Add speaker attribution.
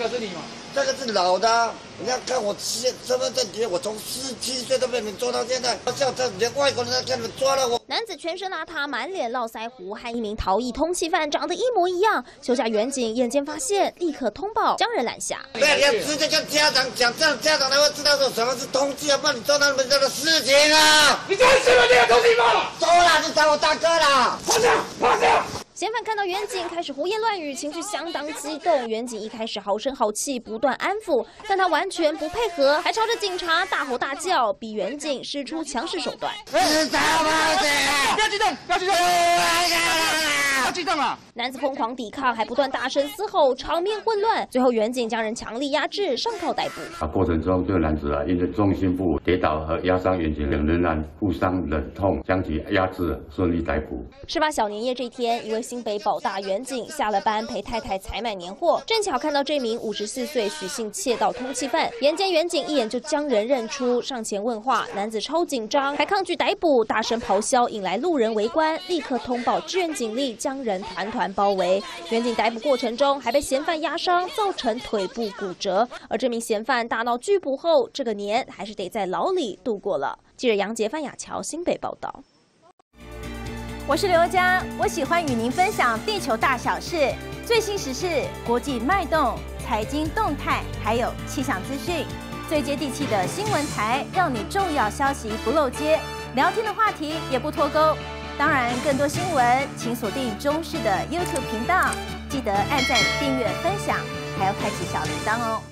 Speaker 1: 这是你吗？
Speaker 2: 这个是老的，你要看我身身份证贴，我从十七岁都被你们抓到现在，叫这连外国人都给你们抓了我。
Speaker 3: 男子全身邋遢，满脸络腮胡，和一名逃逸通缉犯长得一模一样。休假远警眼尖发现，立刻通报，将人拦下。
Speaker 2: 对，你要直接跟家长讲，这样家长才会知道说什么是通缉，不然你做他们这个事情啊！
Speaker 1: 你就是身份证通缉犯了，
Speaker 2: 走了，你找我大哥了，
Speaker 1: 放下，放下。
Speaker 3: 嫌犯看到远景开始胡言乱语，情绪相当激动。远景一开始好声好气，不断安抚，但他完全不配合，还朝着警察大吼大叫，逼远景使出强势手段。
Speaker 1: 不要激动，不要激动，
Speaker 3: 男子疯狂抵抗，还不断大声嘶吼，场面混乱。最后远警将人强力压制，上铐逮捕。
Speaker 4: 啊，过程中这个男子啊，因为重心不稳跌倒和压伤远警，两人仍然互相忍痛，将其压制，顺利逮捕。
Speaker 3: 事发小年夜这天，一位新北保大远警下了班陪太太采买年货，正巧看到这名五十四岁许姓窃盗通缉犯，眼见远警一眼就将人认出，上前问话，男子超紧张，还抗拒逮捕，大声咆哮，引来路人围观，立刻通报支援警力，将团团包围。远警逮捕过程中还被嫌犯压伤，造成腿部骨折，而这名嫌犯大闹拒捕后，这个年还是得在牢里度过了。记者杨杰、范雅乔新北报道。
Speaker 5: 我是刘佳，我喜欢与您分享地球大小事、最新时事、国际脉动、财经动态，还有气象资讯，最接地气的新闻台，让你重要消息不漏接，聊天的话题也不脱钩。当然，更多新闻请锁定中视的 YouTube 频道，记得按赞、订阅、分享，还要开启小铃铛哦。